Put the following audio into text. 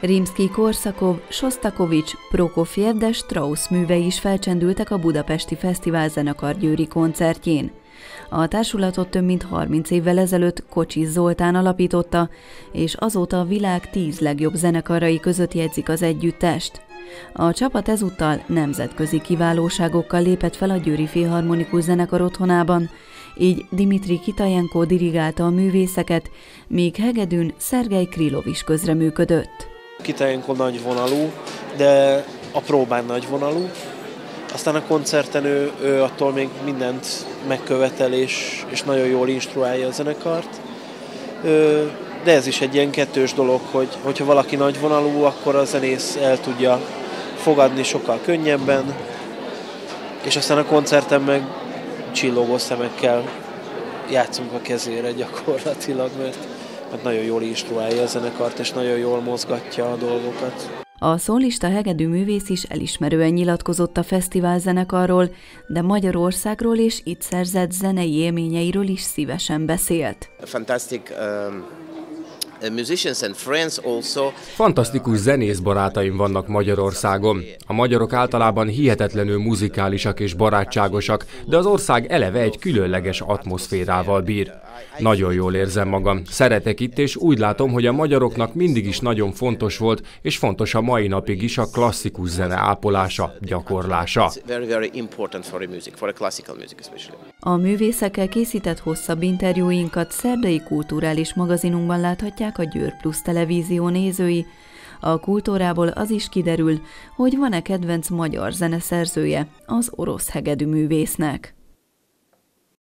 Rimsky-Korszakov, Sostakovics, Prokofjev, de Strauss művei is felcsendültek a Budapesti Fesztivál zenekar győri koncertjén. A társulatot több mint 30 évvel ezelőtt Kocsis Zoltán alapította, és azóta a világ tíz legjobb zenekarai között jegyzik az együttest. A csapat ezúttal nemzetközi kiválóságokkal lépett fel a Győri Filharmonikus Zenekar otthonában, így Dimitri Kitajenko dirigálta a művészeket, míg Hegedűn Szergej Krilov is közreműködött. Kitajenko nagy vonalú, de a próbán nagy vonalú. Aztán a koncerten ő, ő attól még mindent megkövetel, és, és nagyon jól instruálja a zenekart. De ez is egy ilyen kettős dolog, hogy hogyha valaki nagy vonalú, akkor a zenész el tudja fogadni sokkal könnyebben, és aztán a koncerten meg csillogó szemekkel játszunk a kezére gyakorlatilag, mert, mert nagyon jól instruálja a zenekart, és nagyon jól mozgatja a dolgokat. A szólista hegedű művész is elismerően nyilatkozott a fesztivál zenekarról, de Magyarországról és itt szerzett zenei élményeiről is szívesen beszélt. Fantastic um... Fantasztikus zenész barátaim vannak Magyarországon. A magyarok általában hihetetlenül muzikálisak és barátságosak, de az ország eleve egy különleges atmoszférával bír. Nagyon jól érzem magam. Szeretek itt, és úgy látom, hogy a magyaroknak mindig is nagyon fontos volt, és fontos a mai napig is a klasszikus zene ápolása, gyakorlása. A művészekkel készített hosszabb interjúinkat szerdai kulturális magazinunkban láthatják a Győr Plus televízió nézői. A kultúrából az is kiderül, hogy van-e kedvenc magyar zeneszerzője az orosz hegedű művésznek.